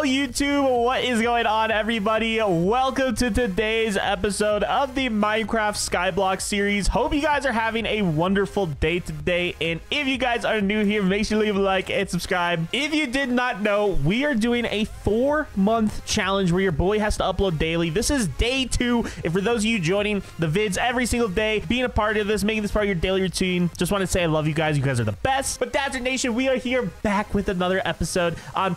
Hello, YouTube. What is going on, everybody? Welcome to today's episode of the Minecraft Skyblock series. Hope you guys are having a wonderful day today. And if you guys are new here, make sure to leave a like and subscribe. If you did not know, we are doing a four-month challenge where your boy has to upload daily. This is day two. And for those of you joining the vids every single day, being a part of this, making this part of your daily routine, just want to say I love you guys. You guys are the best. But Dazzer Nation, we are here back with another episode on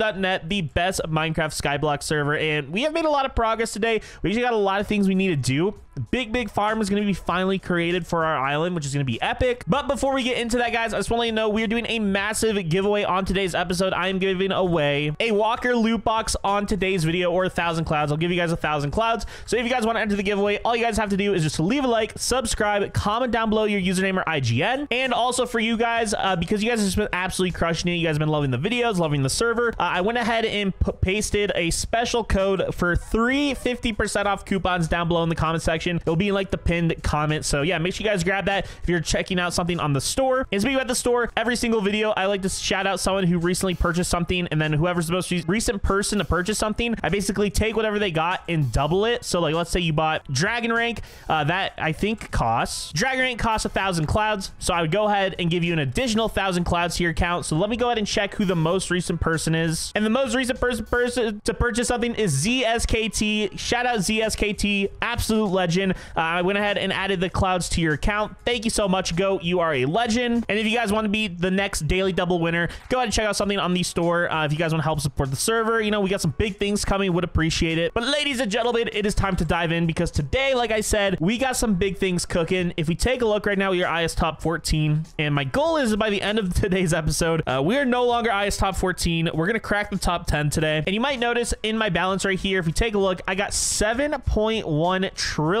the best Minecraft Skyblock server. And we have made a lot of progress today. We actually got a lot of things we need to do. Big, big farm is going to be finally created for our island, which is going to be epic. But before we get into that, guys, I just want to let you know we are doing a massive giveaway on today's episode. I am giving away a Walker loot box on today's video or a thousand clouds. I'll give you guys a thousand clouds. So if you guys want to enter the giveaway, all you guys have to do is just leave a like, subscribe, comment down below your username or IGN. And also for you guys, uh, because you guys have just been absolutely crushing it, you guys have been loving the videos, loving the server, uh, I went ahead and pasted a special code for three 50% off coupons down below in the comment section. It'll be like the pinned comment. So yeah, make sure you guys grab that if you're checking out something on the store. And speaking about the store, every single video, I like to shout out someone who recently purchased something and then whoever's the most recent person to purchase something, I basically take whatever they got and double it. So like, let's say you bought Dragon Rank, uh, that I think costs, Dragon Rank costs a thousand clouds. So I would go ahead and give you an additional thousand clouds to your account. So let me go ahead and check who the most recent person is. And the most recent person, person to purchase something is ZSKT. Shout out ZSKT, absolute legend. Uh, I went ahead and added the clouds to your account. Thank you so much, Goat. You are a legend. And if you guys want to be the next daily double winner, go ahead and check out something on the store. Uh, if you guys want to help support the server, you know, we got some big things coming. Would appreciate it. But ladies and gentlemen, it is time to dive in because today, like I said, we got some big things cooking. If we take a look right now, we are IS top 14. And my goal is by the end of today's episode, uh, we are no longer IS top 14. We're going to crack the top 10 today. And you might notice in my balance right here, if you take a look, I got $7.1 trillion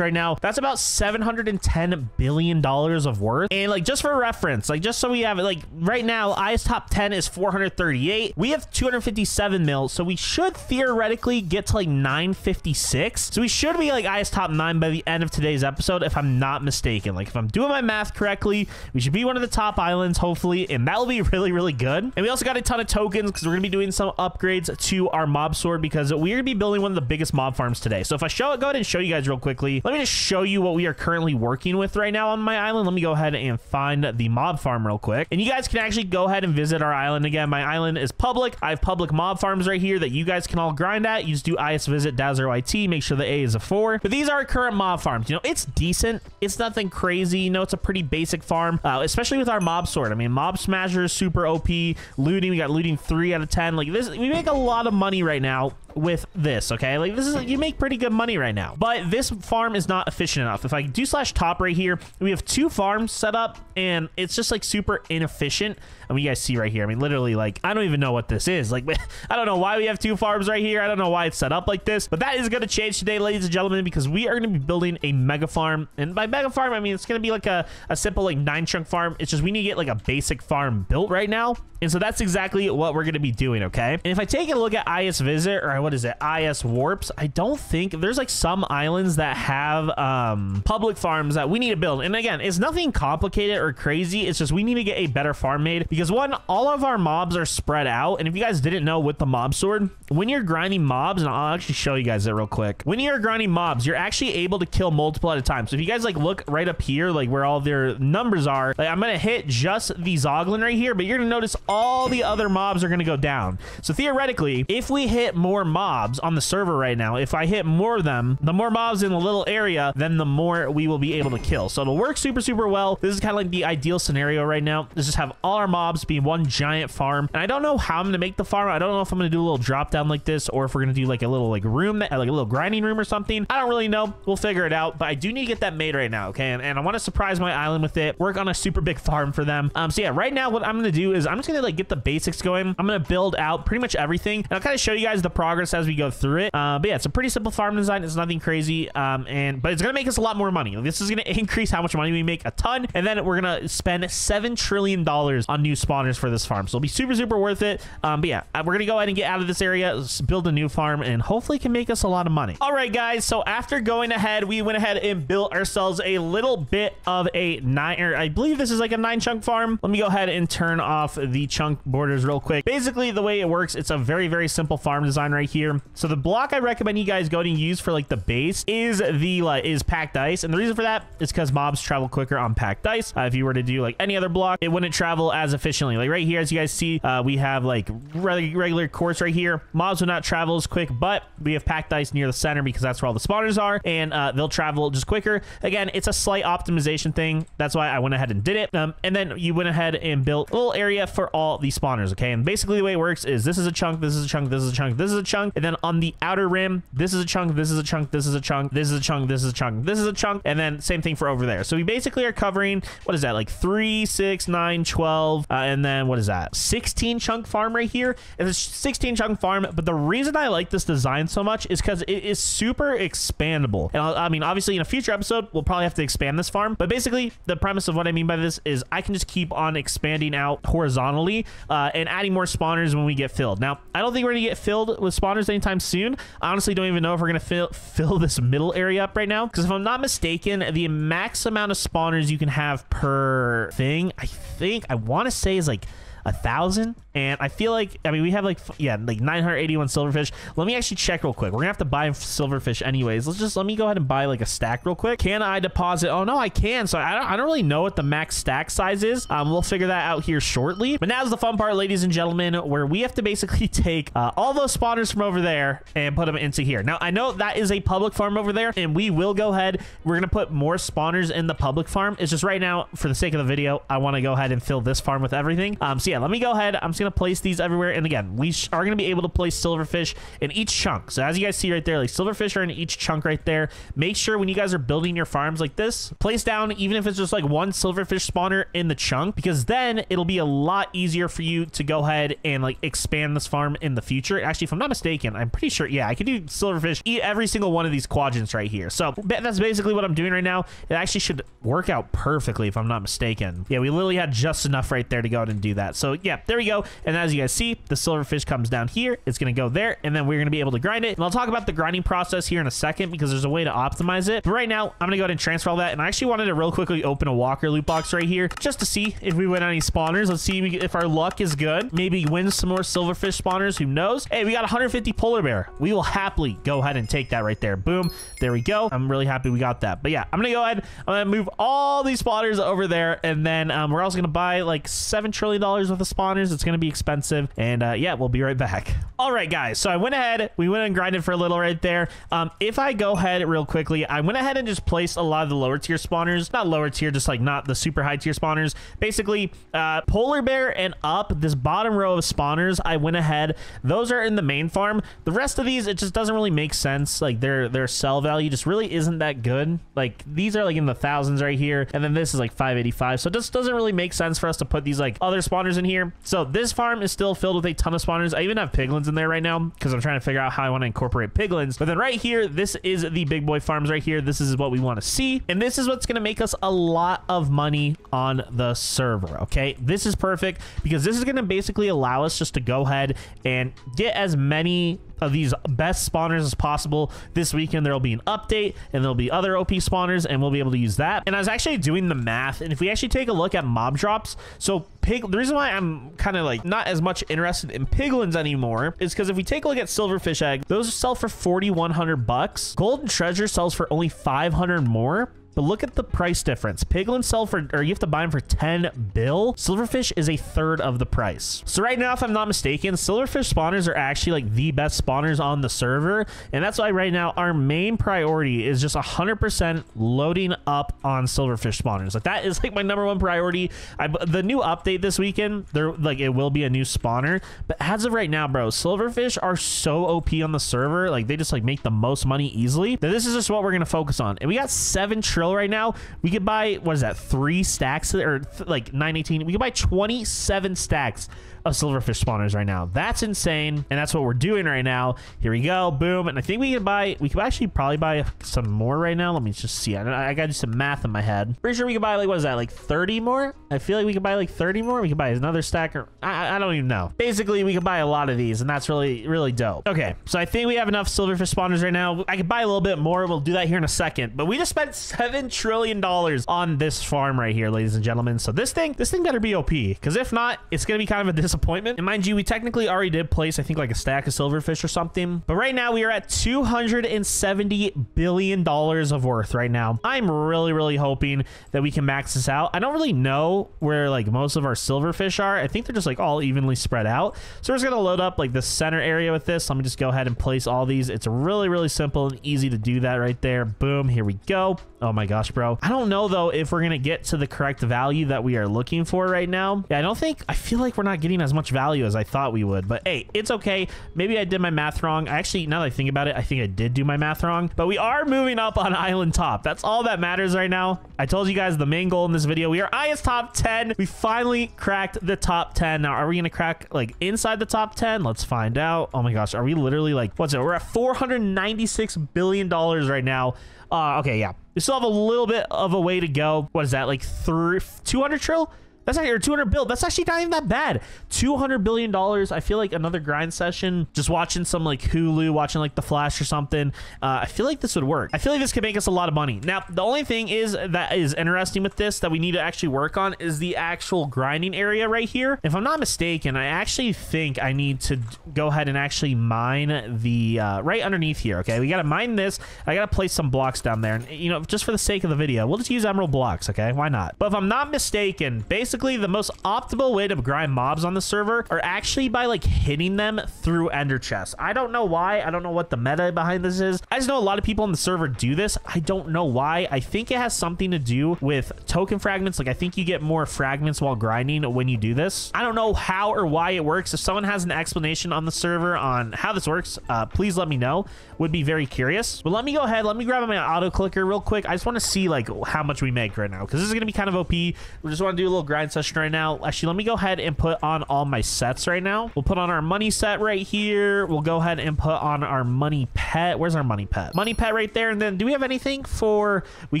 right now. That's about $710 billion of worth. And like, just for reference, like just so we have it, like right now, IS top 10 is 438. We have 257 mil. So we should theoretically get to like 956. So we should be like IS top nine by the end of today's episode, if I'm not mistaken. Like if I'm doing my math correctly, we should be one of the top islands, hopefully. And that'll be really, really good. And we also got a ton of tokens because we're to be doing some upgrades to our mob sword because we're to be building one of the biggest mob farms today. So if I show it, go ahead and show you guys real quickly. Let me just show you what we are currently working with right now on my island. Let me go ahead and find the mob farm real quick. And you guys can actually go ahead and visit our island again. My island is public. I have public mob farms right here that you guys can all grind at. You just do IS visit Dazzer YT. Make sure the A is a four. But these are our current mob farms. You know, it's decent. It's nothing crazy. You know, it's a pretty basic farm, uh, especially with our mob sword. I mean, mob smasher is super OP. Looting, we got looting three out of 10. Like this, we make a lot of money right now with this okay? Like this is you make pretty good money right now. But this farm is not efficient enough. If i do slash top right here we have two farms set up and it's just like super inefficient I mean, you guys see right here. I mean, literally, like, I don't even know what this is. Like, I don't know why we have two farms right here. I don't know why it's set up like this. But that is going to change today, ladies and gentlemen, because we are going to be building a mega farm. And by mega farm, I mean, it's going to be like a, a simple, like, nine chunk farm. It's just we need to get, like, a basic farm built right now. And so that's exactly what we're going to be doing, okay? And if I take a look at IS Visit, or what is it, IS Warps, I don't think there's, like, some islands that have um, public farms that we need to build. And again, it's nothing complicated or crazy. It's just we need to get a better farm made because one, all of our mobs are spread out. And if you guys didn't know with the mob sword, when you're grinding mobs, and I'll actually show you guys that real quick. When you're grinding mobs, you're actually able to kill multiple at a time. So if you guys like look right up here, like where all their numbers are, like I'm to hit just the Zoglin right here, but you're to notice all the other mobs are to go down. So theoretically, if we hit more mobs on the server right now, if I hit more of them, the more mobs in the little area, then the more we will be able to kill. So it'll work super, super well. This is kind of like the ideal scenario right now. Let's just have all our mobs be one giant farm. And I don't know how I'm going to make the farm. I don't know if I'm going to do a little drop down like this or if we're going to do like a little like room, like a little grinding room or something. I don't really know. We'll figure it out. But I do need to get that made right now, okay? And, and I want to surprise my island with it. Work on a super big farm for them. Um, so yeah, right now what I'm going to do is I'm just going to like get the basics going. I'm going to build out pretty much everything. And I'll kind of show you guys the progress as we go through it. Uh, but yeah, it's a pretty simple farm design. It's nothing crazy. Um, and but it's gonna make us a lot more money. This is gonna increase how much money we make a ton, and then we're gonna spend seven trillion dollars on new spawners for this farm. So it'll be super super worth it. Um, but yeah, uh, we're gonna go ahead and get out of this area, build a new farm, and hopefully can make us a lot of money. All right, guys. So after going ahead, we went ahead and built ourselves a little bit of a nine, or I believe this is like a nine chunk farm. Let me go ahead and turn off the chunk borders real quick. Basically, the way it works, it's a very very simple farm design right here. So the block I recommend you guys go to use for like the base is the like is packed ice, and the reason for that is because mobs travel quicker on packed ice. Uh, if you were to do like any other block, it wouldn't travel as efficiently. Like right here, as you guys see, uh, we have like re regular quartz right here. Mobs would not travel as quick, but we have packed ice near the center because that's where all the spawners are, and uh, they'll travel just quicker. Again, it's a slight optimization thing. That's why I went ahead and did it. Um, and then you went ahead and built a little area for all the spawners. Okay, and basically the way it works is this is a chunk, this is a chunk, this is a chunk, this is a chunk, and then on the outer rim, this is a chunk, this is a chunk, this is a chunk, this is a chunk, this is a chunk, this is a chunk, and then same thing for over there. So we basically are covering what is that like three, six, nine, 12, uh, and then what is that 16 chunk farm right here. It's a 16 chunk farm, but the reason I like this design so much is because it is super expandable. And I'll, I mean, obviously in a future episode, we'll probably have to expand this farm, but basically the premise of what I mean by this is I can just keep on expanding out horizontally uh, and adding more spawners when we get filled. Now, I don't think we're gonna get filled with spawners anytime soon. I honestly don't even know if we're gonna fill fill this middle area up right now because if I'm not mistaken, the max amount of spawners you can have per thing, I think I want to say is like a thousand and I feel like I mean we have like yeah like 981 silverfish. Let me actually check real quick. We're gonna have to buy silverfish anyways. Let's just let me go ahead and buy like a stack real quick. Can I deposit? Oh no I can. So I don't, I don't really know what the max stack size is. Um we'll figure that out here shortly. But now's the fun part ladies and gentlemen where we have to basically take uh, all those spawners from over there and put them into here. Now I know that is a public farm over there and we will go ahead. We're gonna put more spawners in the public farm. It's just right now for the sake of the video I want to go ahead and fill this farm with everything. Um so yeah let me go ahead. I'm just going to place these everywhere. And again, we are going to be able to place silverfish in each chunk. So as you guys see right there, like silverfish are in each chunk right there. Make sure when you guys are building your farms like this, place down, even if it's just like one silverfish spawner in the chunk, because then it'll be a lot easier for you to go ahead and like expand this farm in the future. Actually, if I'm not mistaken, I'm pretty sure, yeah, I can do silverfish, eat every single one of these quadrants right here. So that's basically what I'm doing right now. It actually should work out perfectly if I'm not mistaken. Yeah, we literally had just enough right there to go ahead and do that. So yeah, there we go. And as you guys see, the silverfish comes down here. It's going to go there, and then we're going to be able to grind it. And I'll talk about the grinding process here in a second because there's a way to optimize it. But right now, I'm going to go ahead and transfer all that. And I actually wanted to real quickly open a walker loot box right here just to see if we win any spawners. Let's see if our luck is good. Maybe win some more silverfish spawners. Who knows? Hey, we got 150 polar bear. We will happily go ahead and take that right there. Boom. There we go. I'm really happy we got that. But yeah, I'm going to go ahead. I'm going to move all these spawners over there. And then um, we're also going to buy like $7 trillion worth of spawners. It's going to be expensive. And uh, yeah, we'll be right back. All right, guys. So I went ahead. We went and grinded for a little right there. Um, if I go ahead real quickly, I went ahead and just placed a lot of the lower tier spawners. Not lower tier, just like not the super high tier spawners. Basically, uh, polar bear and up, this bottom row of spawners, I went ahead. Those are in the main farm. The rest of these, it just doesn't really make sense. Like their their sell value just really isn't that good. Like these are like in the thousands right here. And then this is like 585. So it just doesn't really make sense for us to put these like other spawners in here. So this farm is still filled with a ton of spawners. I even have piglins in there right now because I'm trying to figure out how I want to incorporate piglins. But then right here, this is the big boy farms right here. This is what we want to see. And this is what's going to make us a lot of money on the server. Okay. This is perfect because this is going to basically allow us just to go ahead and get as many of these best spawners as possible. This weekend, there will be an update and there'll be other OP spawners and we'll be able to use that. And I was actually doing the math. And if we actually take a look at mob drops, so pig, the reason why I'm kind of like not as much interested in piglins anymore is because if we take a look at silverfish egg, those sell for 4,100 bucks. Golden treasure sells for only 500 more. But look at the price difference. Piglins sell for, or you have to buy them for 10 bill. Silverfish is a third of the price. So right now, if I'm not mistaken, silverfish spawners are actually like the best spawners on the server. And that's why right now our main priority is just 100% loading up on silverfish spawners. Like that is like my number one priority. I, the new update this weekend, there like it will be a new spawner. But as of right now, bro, silverfish are so OP on the server. Like they just like make the most money easily. That this is just what we're going to focus on. And we got 7 trillion right now, we could buy, what is that, three stacks or like 918? We could buy 27 stacks of silverfish spawners right now. That's insane. And that's what we're doing right now. Here we go. Boom. And I think we can buy, we could actually probably buy some more right now. Let me just see. I, I got just some math in my head. Pretty sure we could buy like, what is that? Like 30 more? I feel like we could buy like 30 more. We could buy another stack or I, I don't even know. Basically, we could buy a lot of these and that's really, really dope. Okay. So I think we have enough silverfish spawners right now. I could buy a little bit more. We'll do that here in a second. But we just spent $7 trillion on this farm right here, ladies and gentlemen. So this thing, this thing better be OP because if not, it's going to be kind of a disappointment. And mind you, we technically already did place, I think like a stack of silverfish or something. But right now we are at $270 billion of worth right now. I'm really, really hoping that we can max this out. I don't really know where like most of our silverfish are. I think they're just like all evenly spread out. So we're just going to load up like the center area with this. Let me just go ahead and place all these. It's really, really simple and easy to do that right there. Boom. Here we go. Oh my gosh, bro. I don't know though if we're going to get to the correct value that we are looking for right now. Yeah, I don't think, I feel like we're not getting as much value as I thought we would, but hey, it's okay. Maybe I did my math wrong. I actually, now that I think about it, I think I did do my math wrong, but we are moving up on island top. That's all that matters right now. I told you guys the main goal in this video. We are IS top 10. We finally cracked the top 10. Now, are we going to crack like inside the top 10? Let's find out. Oh my gosh. Are we literally like, what's it? We're at $496 billion right now. Uh, okay, yeah. We still have a little bit of a way to go. What is that? Like three, 200 trill? That's actually or 200 bill. That's actually not even that bad. 200 billion dollars. I feel like another grind session, just watching some like Hulu, watching like The Flash or something. Uh, I feel like this would work. I feel like this could make us a lot of money. Now, the only thing is that is interesting with this that we need to actually work on is the actual grinding area right here. If I'm not mistaken, I actually think I need to go ahead and actually mine the uh, right underneath here. Okay, we got to mine this. I got to place some blocks down there, and you know, just for the sake of the video, we'll just use emerald blocks. Okay, why not? But if I'm not mistaken, basically basically the most optimal way to grind mobs on the server are actually by like hitting them through ender chests. I don't know why. I don't know what the meta behind this is. I just know a lot of people on the server do this. I don't know why. I think it has something to do with token fragments. Like I think you get more fragments while grinding when you do this. I don't know how or why it works. If someone has an explanation on the server on how this works, uh, please let me know. Would be very curious. But let me go ahead. Let me grab my auto clicker real quick. I just want to see like how much we make right now because this is going to be kind of OP. We just want to do a little grind session right now. Actually, let me go ahead and put on all my sets right now. We'll put on our money set right here. We'll go ahead and put on our money pet. Where's our money pet? Money pet right there. And then do we have anything for, we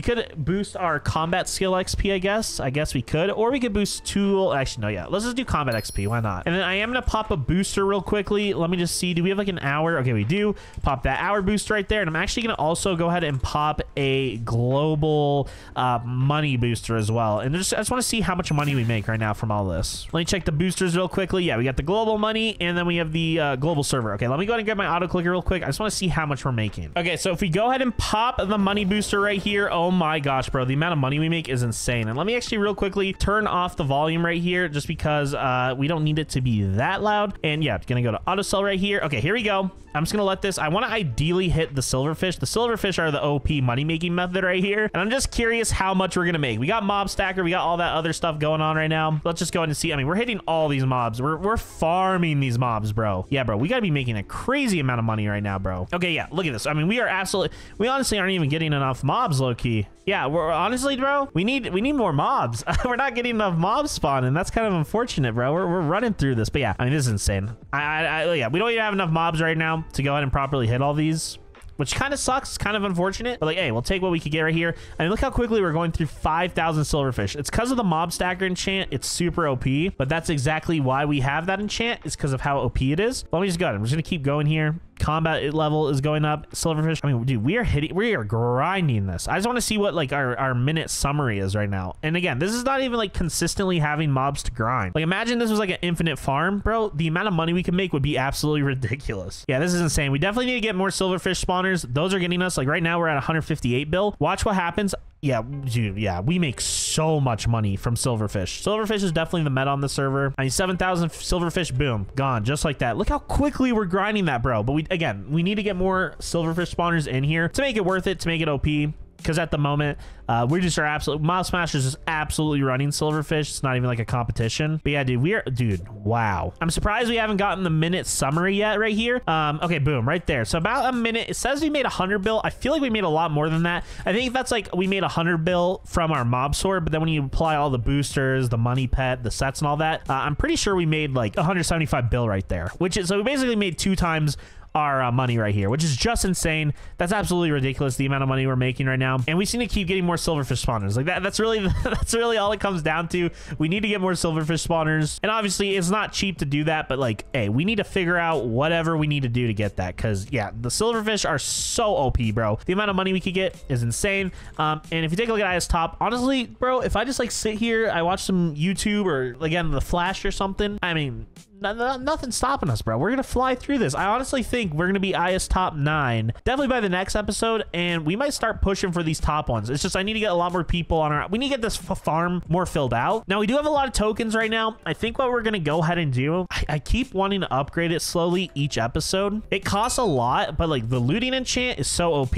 could boost our combat skill XP, I guess. I guess we could, or we could boost tool. Actually, no, yeah. Let's just do combat XP. Why not? And then I am going to pop a booster real quickly. Let me just see. Do we have like an hour? Okay, we do. Pop that hour boost right there. And I'm actually going to also go ahead and pop a global uh, money booster as well. And just, I just want to see how much money we make right now from all this. Let me check the boosters real quickly. Yeah, we got the global money and then we have the uh, global server. Okay, let me go ahead and get my auto clicker real quick. I just want to see how much we're making. Okay, so if we go ahead and pop the money booster right here, oh my gosh, bro, the amount of money we make is insane. And let me actually real quickly turn off the volume right here just because uh, we don't need it to be that loud. And yeah, gonna go to auto sell right here. Okay, here we go. I'm just gonna let this, I want to ideally hit the silverfish. The silverfish are the OP money making method right here. And I'm just curious how much we're gonna make. We got mob stacker, we got all that other stuff going on right now. Let's just go ahead and see. I mean, we're hitting all these mobs. We're, we're farming these mobs, bro. Yeah, bro, we gotta be making a crazy amount of money right now, bro. Okay, yeah, look at this. I mean, we are absolutely, we honestly aren't even getting enough mobs, low key. Yeah, we're honestly, bro, we need we need more mobs. we're not getting enough mobs spawn, and that's kind of unfortunate, bro. We're, we're running through this, but yeah, I mean, this is insane. I, I, I yeah, we don't even have enough mobs right now to go ahead and properly hit all these which kind of sucks, kind of unfortunate. But like, hey, we'll take what we could get right here. I mean, look how quickly we're going through 5,000 silverfish. It's because of the mob stacker enchant. It's super OP, but that's exactly why we have that enchant. It's because of how OP it is. Let me just go ahead. I'm just going to keep going here combat level is going up. Silverfish i mean dude we are hitting we are grinding this. I just want to see what like our, our minute summary is right now. And again this is not even like consistently having mobs to grind. Like imagine this was like an infinite farm bro. The amount of money we can make would be absolutely ridiculous. Yeah this is insane. We definitely need to get more silverfish spawners. Those are getting us like right now we're at 158 bill. Watch what happens yeah, dude, yeah, we make so much money from silverfish. Silverfish is definitely the meta on the server. I mean, 7,000 silverfish, boom, gone, just like that. Look how quickly we're grinding that, bro. But we, again, we need to get more silverfish spawners in here to make it worth it, to make it OP. because at the moment uh, we just are absolutely Mob Smashers is absolutely running Silverfish. It's not even like a competition. But yeah, dude, we are dude. Wow, I'm surprised we haven't gotten the minute summary yet right here. Um, okay, boom, right there. So about a minute. It says we made a hundred bill. I feel like we made a lot more than that. I think that's like we made a hundred bill from our mob sword, but then when you apply all the boosters, the money pet, the sets, and all that, uh, I'm pretty sure we made like 175 bill right there, which is so we basically made two times our uh, money right here, which is just insane. That's absolutely ridiculous, the amount of money we're making right now. And we seem to keep getting more silverfish spawners. Like that, that's really that's really all it comes down to. We need to get more silverfish spawners. And obviously, it's not cheap to do that, but like, hey, we need to figure out whatever we need to do to get that. Because, yeah, the silverfish are so OP, bro. The amount of money we could get is insane. Um, and if you take a look at IS Top, honestly, bro, if I just like sit here, I watch some YouTube or again, The Flash or something, I mean, nothing stopping us, bro. We're gonna fly through this. I honestly think we're gonna be IS top nine, definitely by the next episode, and we might start pushing for these top ones. It's just I need to get a lot more people on our. We need to get this farm more filled out. Now we do have a lot of tokens right now. I think what we're gonna go ahead and do. I, I keep wanting to upgrade it slowly each episode. It costs a lot, but like the looting enchant is so OP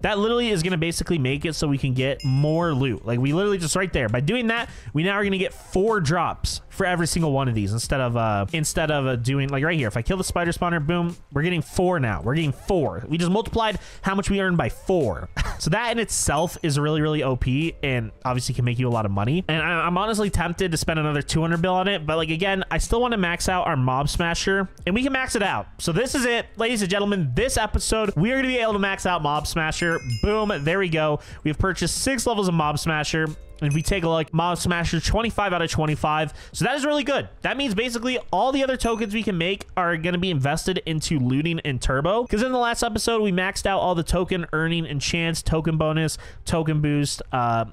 that literally is gonna basically make it so we can get more loot. Like we literally just right there by doing that, we now are gonna get four drops for every single one of these instead of uh instead of uh, doing like right here. If I kill the spider spawner, boom, we're getting four now. We're getting four. We just multiplied how much we earned by four. so that in itself is really, really OP and obviously can make you a lot of money. And I, am honestly tempted to spend another 200 bill on it. But like, again, I still want to max out our mob smasher and we can max it out. So this is it, ladies and gentlemen, this episode, we are going to be able to max out mob smasher. Boom. There we go. We've purchased six levels of mob smasher. And if we take a look, Mob Smasher 25 out of 25. So that is really good. That means basically all the other tokens we can make are going to be invested into looting and turbo. Because in the last episode, we maxed out all the token earning and chance, token bonus, token boost, uh,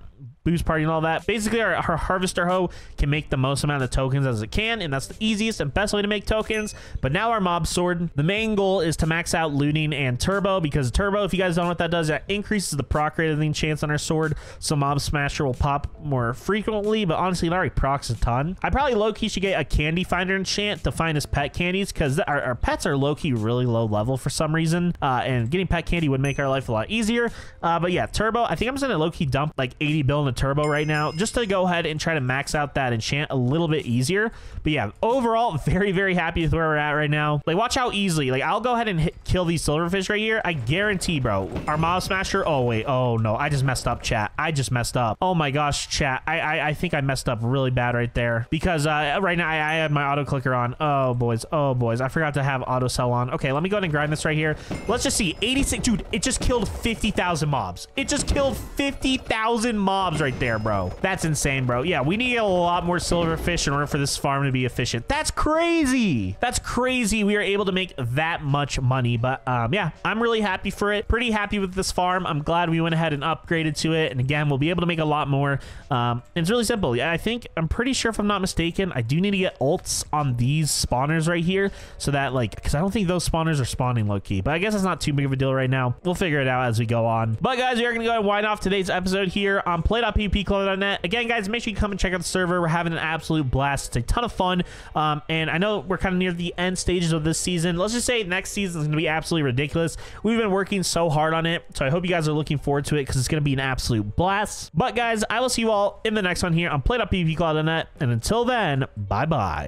boost party and all that. Basically, our, our, harvester hoe can make the most amount of tokens as it can, and that's the easiest and best way to make tokens. But now our mob sword, the main goal is to max out looting and turbo, because turbo, if you guys don't know what that does, that increases the proc rating chance on our sword, so mob smasher will pop more frequently, but honestly, it already procs a ton. I probably low-key should get a candy finder enchant to find his pet candies, because our, our, pets are low-key really low level for some reason, uh, and getting pet candy would make our life a lot easier. Uh, but yeah, turbo, I think I'm just gonna low-key dump like 80 bill in turbo right now just to go ahead and try to max out that enchant a little bit easier. But yeah, overall, very, very happy with where we're at right now. Like, watch how easily. Like, I'll go ahead and hit, kill these silverfish right here. I guarantee, bro. Our mob smasher. Oh, wait. Oh, no. I just messed up, chat. I just messed up. Oh, my gosh, chat. I I, I think I messed up really bad right there because uh, right now I, I had my auto clicker on. Oh, boys. Oh, boys. I forgot to have auto sell on. Okay, let me go ahead and grind this right here. Let's just see. 86. Dude, it just killed 50,000 mobs. It just killed 50,000 mobs right there, bro. That's insane, bro. Yeah, we need a lot more silverfish in order for this farm to be efficient. That's crazy. That's crazy. We are able to make that much money. But um, yeah, I'm really happy for it. Pretty happy with this farm. I'm glad we went ahead and upgraded to it. And again, we'll be able to make a lot more. Um, it's really simple. Yeah, I think, I'm pretty sure if I'm not mistaken, I do need to get ults on these spawners right here. So that like, because I don't think those spawners are spawning low key. But I guess it's not too big of a deal right now. We'll figure it out as we go on. But guys, we are going to go ahead and wind off today's episode here on play.pvpcloud.net. Again, guys, make sure you come and check out the server. We're having an absolute blast. It's a ton of fun. Um, and I know we're kind of near the end stages of this season. Let's just say next season is going to be absolutely ridiculous. We've been working so hard on it. So I hope you guys are looking forward to it because it's going to be an absolute blast. But guys, I will see you all in the next one here on play.pvpcloud.net. And until then, bye-bye.